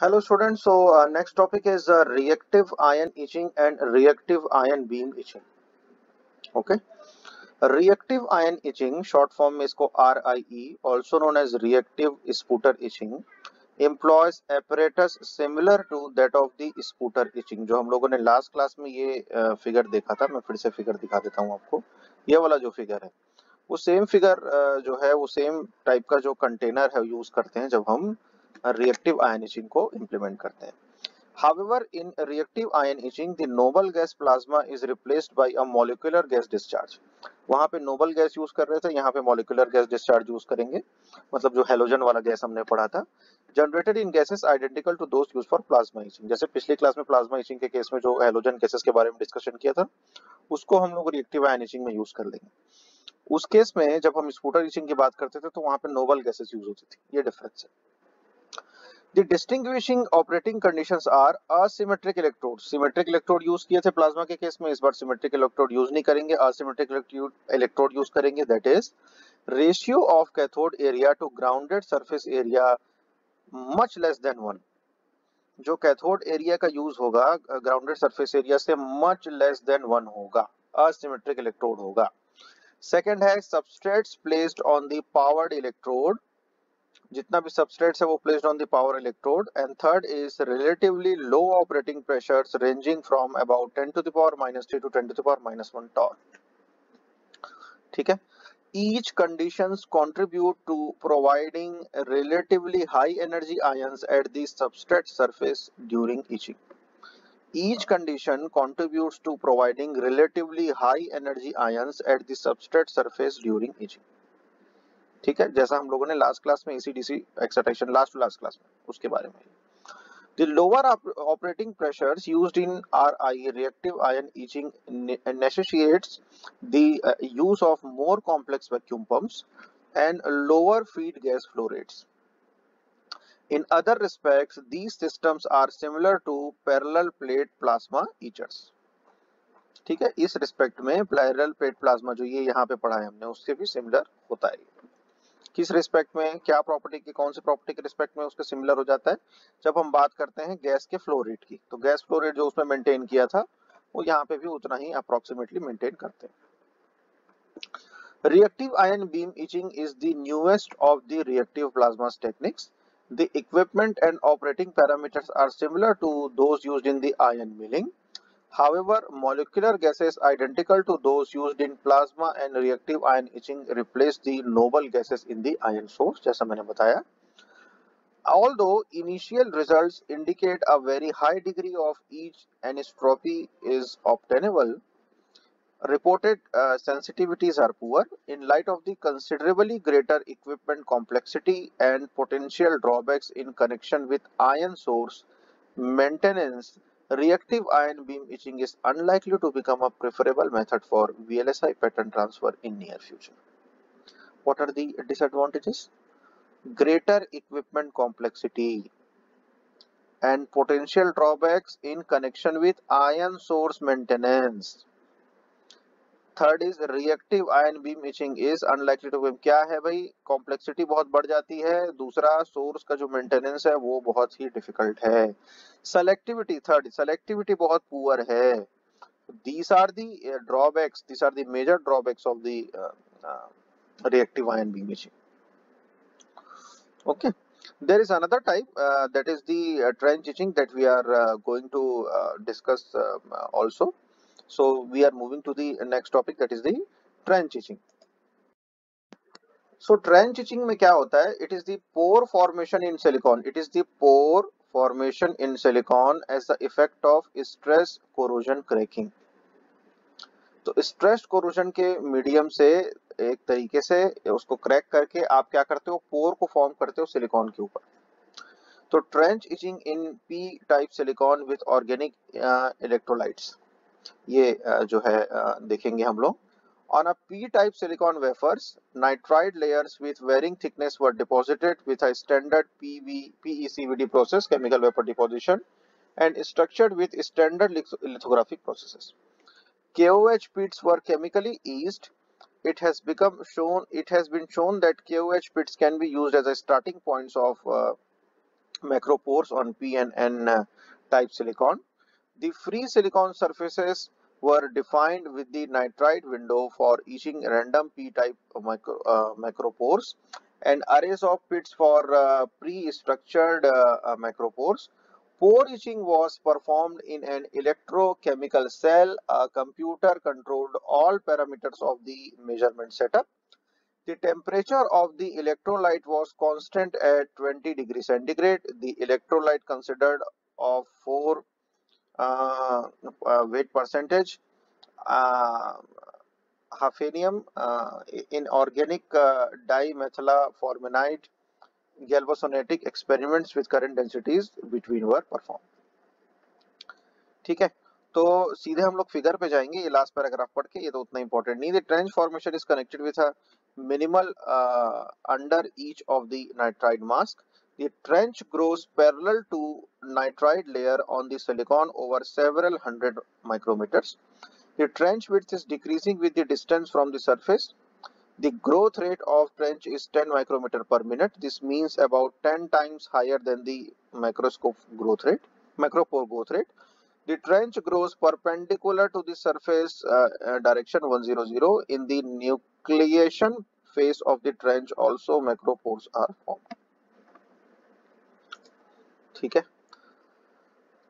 Hello students, so uh, next topic is uh, reactive ion etching and reactive ion beam etching. Okay, reactive ion etching short form में इसको RIE also known as reactive sputter etching employs apparatus similar to that of the sputter etching जो हम लोगों ने last class में ये uh, देखा था मैं फिर से फिगर दिखा देता हूँ आपको ये वाला जो फिगर है वो सेम फिगर uh, जो है वो सेम टाइप का जो कंटेनर है यूज़ करते हैं जब हम reactive ion etching को implement करते हैं। However, in reactive ion etching, the noble gas plasma is replaced by a molecular gas discharge. वहाँ पे नोबल गैस यूज़ कर रहे थे यहाँ पे मॉलिकुलर गैस डिस्चार्ज यूज़ करेंगे। मतलब जो हेलोजन वाला गैस हमने पढ़ा था। Generated in gases identical to those use for plasma etching जैसे पिछली क्लास में प्लाज्मा इचिंग के केस में जो हेलोजन गैसेस के बारे में डिस्कशन किया था उसको हम लोग रिएक्टिव आयन इचिंग में यूज़ कर लेंगे। उस केस में जब हम स्पूटर इचिंग की बात करते थे तो वहाँ पे नोबल गैसेस यूज़ होती थी। ये डिफरेंस है। The distinguishing operating conditions are asymmetric electrodes. Symmetric electrode use किए थे प्लाज्मा के केस में इस बार symmetric electrode यूज़ नहीं करेंगे asymmetric electrode यूज़ करेंगे that is ratio of cathode area to grounded surface area much less than one. जो cathode area का यूज़ होगा ग्राउंडेड सरफेस एरिया से मच लेस देन वन होगा असिमेट्रिक इलेक्ट्रोड होगा second है substrates placed on the powered electrode jitna bhi substrates hai wo placed on the power electrode. And third is relatively low operating pressures ranging from about 10 to the power minus 3 to 10 to the power minus 1 torque. theek hai each conditions contribute to providing relatively high energy ions at the substrate surface during etching. Each condition contributes to providing relatively high energy ions at the substrate surface during etching. ठीक है? जैसा हम लोगों ने last class में AC DC excitation last last class में, उसके बारे में। The lower operating pressures used in RI reactive ion etching necessitates the use of more complex vacuum pumps and lower feed gas flow rates in other respects these systems are similar to parallel plate plasma etchers ठीक है? इस respect में प्लेरल plate plasma जो ये यहाँ पे पढ़ा है हमने, उससे भी सिमिलर होता है किस रिस्पेक्ट में, क्या प्रॉपर्टी की, कौन सी प्रॉपर्टी के रिस्पेक्ट में उसका सिमिलर हो जाता है? जब हम बात करते हैं गैस के फ्लोरेट की तो गैस फ्लोरेट जो उसमें मेंटेन किया था, वो यहाँ पे भी उतना ही अप्रोक्सीमेटली मेंटेन करते हैं। Reactive ion beam etching is the newest of the reactive plasma techniques The equipment and operating parameters are similar to those used in the iron milling. However, molecular gases identical to those used in plasma and reactive ion etching replace the noble gases in the ion source, जैसा मैंने बताया. Although initial results indicate a very high degree of each anisotropy is obtainable, reported uh, sensitivities are poor in light of the considerably greater equipment complexity and potential drawbacks in connection with ion source maintenance Reactive ion beam etching is unlikely to become a preferable method for VLSI pattern transfer in near future. What are the disadvantages? Greater equipment complexity and potential drawbacks in connection with ion source maintenance. Third is reactive ion beam etching is unlikely to क्या है भाई complexity बहुत बढ़ जाती है दूसरा source का जो मेंटेनेंस है वो बहुत ही डिफ़िकल्ट है सेलेक्टिविटी थर्ड सेलेक्टिविटी बहुत पुअर है uh, drawbacks these are the major drawbacks of the uh, uh, reactive ion beam etching okay there is another type uh, that is the uh, trench etching that we are uh, going to uh, discuss uh, also So we are moving to the next topic that is the trench etching. So trench etching में क्या होता है? It is the pore formation in silicon. It is the pore formation in silicon as the effect of stress corrosion cracking. तो stress corrosion के medium से एक तरीके से उसको क्रैक करके आप क्या करते हो पोर को फॉर्म करते हो सिलिकॉन के ऊपर तो trench etching in P type silicon with organic electrolytes ये जो है देखेंगे हम लोग On a P-type silicon wafers, nitride layers with varying thickness were deposited with a standard PV, PECVD process, chemical vapor deposition, and structured with standard lithographic processes. KOH pits were chemically eased. It has become shown. It has been shown that KOH pits can be used as a starting points of uh, macropores on P and N uh, type silicon. The free silicon surfaces were defined with the nitride window for etching random p-type micro, uh, macropores and arrays of pits for uh, pre-structured uh, uh, macropores. Pore etching was performed in an electrochemical cell. A computer controlled all parameters of the measurement setup. The temperature of the electrolyte was constant at 20 degrees centigrade. The electrolyte considered of 4 uh, weight percentage uh, hafnium uh, in organic uh, dimethylformamide galvanosonetic experiments with current densities between were performed ठीक है तो सीधे हम लोग figure पे जाएँगे ये last paragraph पढ़ के ये तो उतना इंपॉर्टेंट नहीं the trench formation is connected with a uh, under each of the nitride mask The trench grows parallel to nitride layer on the silicon over several hundred micrometers. The trench width is decreasing with the distance from the surface. The growth rate of trench is 10 micrometer per minute. This means about 10 times higher than the microscope growth rate, macropore growth rate. The trench grows perpendicular to the surface uh, uh, direction 100. In the nucleation phase of the trench also macropores are formed. ठीक है?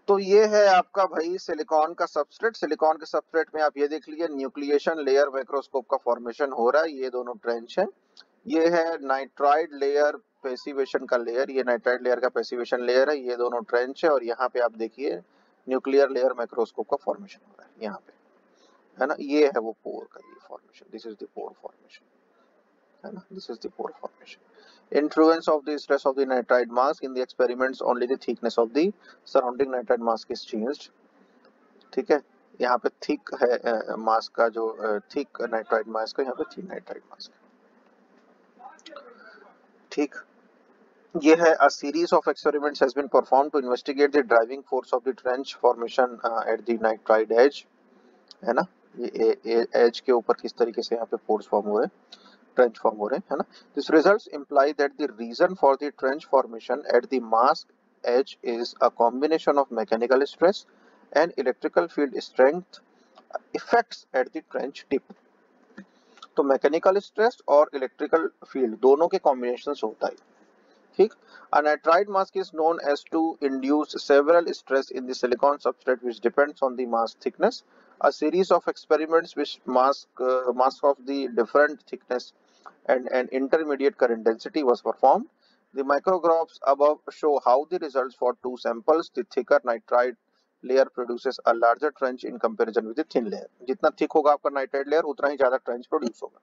तो ये है आपका भाई silicon का substrate. Silicon के substrate में आप ये देख लीजिए, न्यूक्लिएशन लेयर माइक्रोस्कोप का फॉर्मेशन हो रहा है। ये दोनों ट्रेंच है। ये है नाइट्राइड लेयर पेसिवेशन का लेयर ये नाइट्राइड लेयर का पेसिवेशन लेयर है। ये दोनों ट्रेंच है और यहाँ पे आप देखिए न्यूक्लियर लेयर माइक्रोस्कोप का फॉर्मेशन हो रहा है यहाँ पे। है ना? ये है वो पोर का ये formation this is the pore formation है ना? This is the pore formation influence of the stress of the nitride mask in the experiments only the thickness of the surrounding nitride mask is changed ठीक है यहाँ पे thick है mask का जो thick nitride mask है यहाँ पे थिन नाइट्राइड मास्क ठीक ये है a series of experiments has been performed to investigate the driving force of the trench formation uh, at the nitride edge है ना ये एज के ऊपर किस तरीके से यहाँ पे फोर्स फॉर्म हो रहे हैं trench form हो रहे हैं है ना this results imply that the reason for the trench formation at the mask edge is a combination of mechanical stress and electrical field strength effects at the trench tip तो mechanical stress और electrical field दोनों के combination होता है ठीक A nitride mask is known as to induce several stress in the silicon substrate which depends on the mask thickness. A series of experiments which mask uh, mask of the different thickness and an intermediate current density was performed. The micrographs above show how the results for two samples, the thicker nitride layer produces a larger trench in comparison with the thin layer. जितना thick होगा आपका nitride layer उतना ही ज़्यादा trench produce होगा.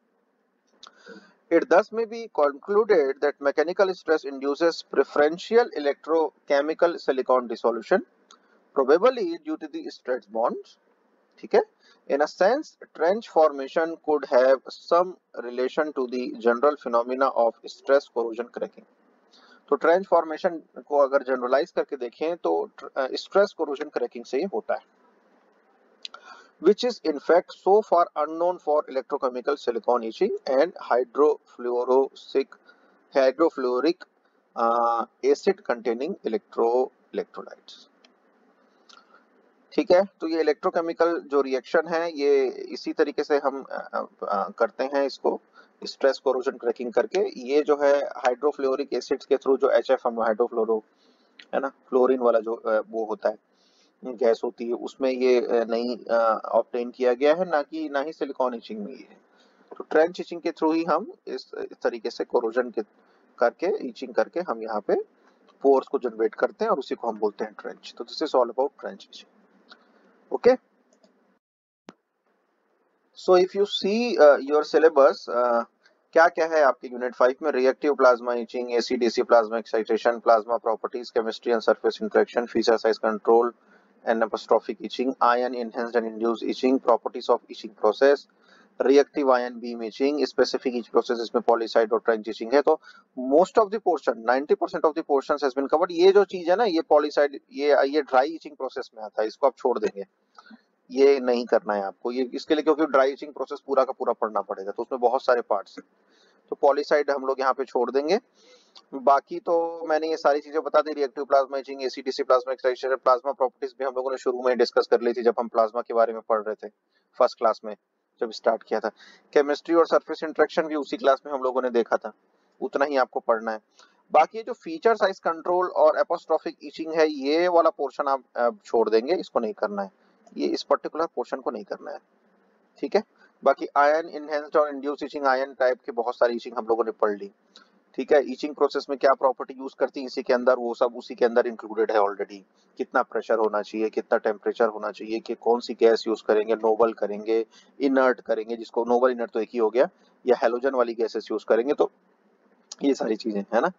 It thus may be concluded that mechanical stress induces preferential electrochemical silicon dissolution, probably due to the stress bonds. ठीक है? In a sense trench formation could have some relation to the general phenomena of stress corrosion cracking तो trench formation को अगर generalise करके देखें तो stress corrosion cracking से ही होता है। Which is in fact so far known for electrochemical silicon etching and hydrofluoric hydrofluoric acid containing electro electrolytes ठीक है तो ये इलेक्ट्रोकेमिकल जो रिएक्शन है ये इसी तरीके से हम आ, आ, करते हैं इसको स्ट्रेस कोरोजन क्रैकिंग करके। ये जो है हाइड्रोफ्लोरिक एसिड्स के थ्रू जो एच एफ़ हम हाइड्रोफ्लोरो है ना फ्लोरिन वाला जो वो होता है गैस होती है उसमें ये नहीं ऑप्टेन किया गया है ना कि ना ही सिलिकॉन इचिंग में ये तो ट्रेंच इचिंग के थ्रू ही हम इस, इस तरीके से कोरोजन के करके इचिंग करके हम यहाँ पे पोर्स को जनरेट करते हैं और उसी को हम बोलते हैं ट्रेंच तो this is all about trench etching okay? So if you see uh, your syllabus uh, क्या क्या है आपके यूनिट फाइव में? Reactive plasma etching AC DC plasma excitation plasma properties chemistry and surface interaction feature size control and apostrophic etching ion enhanced and induced etching properties of etching process reactive ion beam etching specific etch process इसमें polycide और trench etching है तो most of the portion 90% of the portion has been covered ये जो चीज़ है ना ये पॉलीसाइड ये ये ड्राई इचिंग प्रोसेस में आता है इसको आप छोड़ देंगे। ये नहीं करना है आपको। ये इसके लिए क्योंकि ड्राई इचिंग प्रोसेस पूरा का पूरा पढ़ना पड़ेगा तो उसमें बहुत सारे पार्ट्स हैं। तो पॉलीसाइड हम लोग यहाँ पे छोड़ देंगे। बाकी तो मैंने ये सारी चीज़ें बता दी reactive plasma etching AC DC plasma extraction plasma properties भी हम लोगों ने शुरू में डिस्कस कर ली थी जब हम प्लाज्मा के बारे में पढ़ रहे थे फ़र्स्ट क्लास में, जब स्टार्ट किया था। केमिस्ट्री और सरफेस इंट्रेक्शन भी उसी क्लास में हम लोगों ने देखा था। उतना ही आपको पढ़ना है। बाकी ये जो फीचर साइज़ कंट्रोल और एपोस्ट्रोफिक इचिंग है, ये वाला पोर्शन आप छोड़ देंगे, इसको नहीं करना है। ये इस पर्टिकुलर पोर्शन को नहीं करना है। ठीक है? बाकी आयन इनहेंस्ड और इंड्यूस इचिंग आयन टाइप के बहुत सारी इचिंग हम लोगों ने पढ़ ली। ठीक है? ईचिंग प्रोसेस में क्या प्रॉपर्टी यूज़ करती है इसी के अंदर? वो सब उसी के अंदर इंक्लूडेड है ऑलरेडी कितना प्रेशर होना चाहिए, कितना टेम्परेचर होना चाहिए, कि कौन सी गैस यूज़ करेंगे? नोबल करेंगे इनर्ट करेंगे, जिसको नोबल इनर्ट तो एक ही हो गया, या हेलोजन वाली गैसेस यूज़ करेंगे तो ये सारी चीज़ें है ना?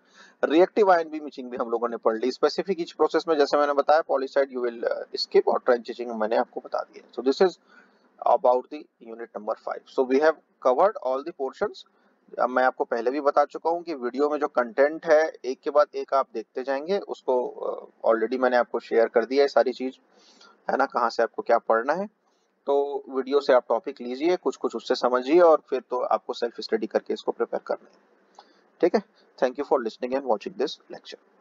रिएक्टिव आयन भी मिचिंग भी हम लोगों ने पढ़ ली। स्पेसिफिक इच प्रोसेस में, जैसे मैंने बताया पॉलीसाइड यू विल स्किप और ट्रेंच इचिंग मैंने आपको बता दिया so this is about the unit number five so we have covered all the portions अब मैं आपको पहले भी बता चुका हूँ कि वीडियो में जो कंटेंट है, एक के बाद एक आप देखते जाएँगे, उसको ऑलरेडी मैंने आपको शेयर कर दिया है सारी चीज़। है ना? कहाँ से आपको क्या पढ़ना है? तो वीडियो से आप टॉपिक लीजिए कुछ कुछ उससे समझिए और फिर तो आपको सेल्फ स्टडी करके इसको प्रिपेयर करना है। ठीक है thank you for listening and watching this lecture